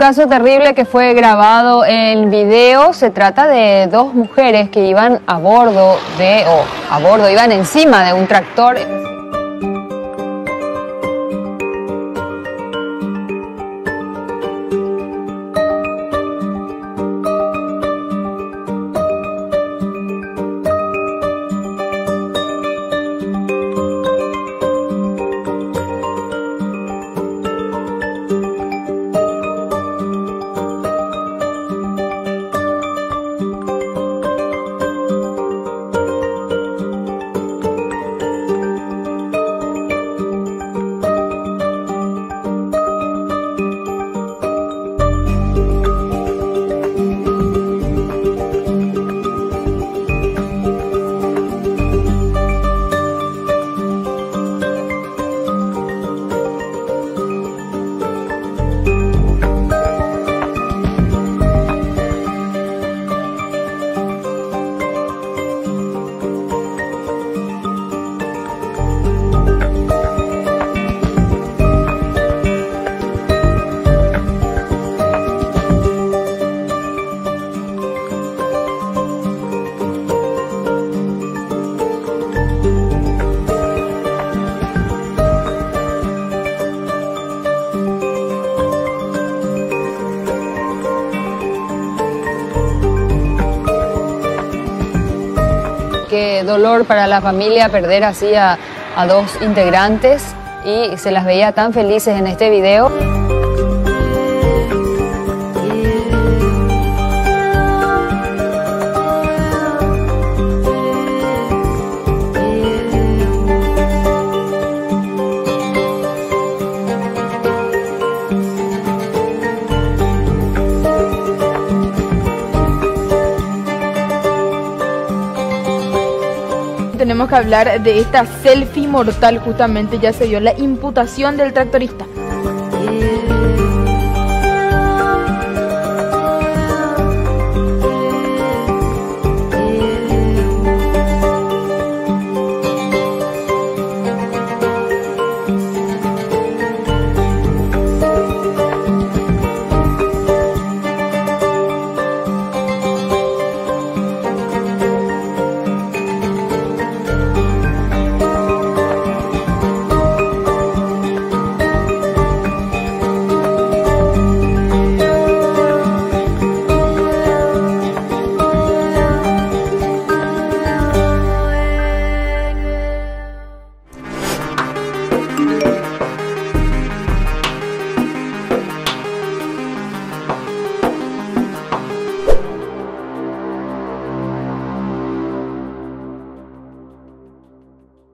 caso terrible que fue grabado en video. Se trata de dos mujeres que iban a bordo de, o a bordo, iban encima de un tractor. Qué dolor para la familia perder así a, a dos integrantes y se las veía tan felices en este video. Tenemos que hablar de esta selfie mortal. Justamente ya se dio la imputación del tractorista.